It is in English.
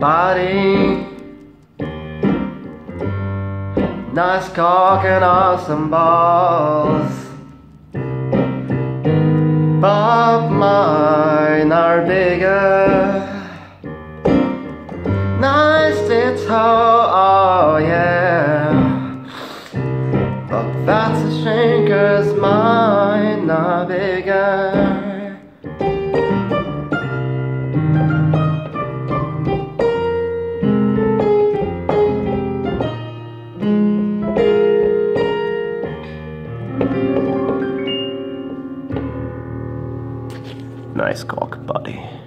body. Nice cock and awesome balls. But mine are bigger. Nice tits, oh, oh yeah. But that's a shame, cause mine are bigger. Nice cock, buddy.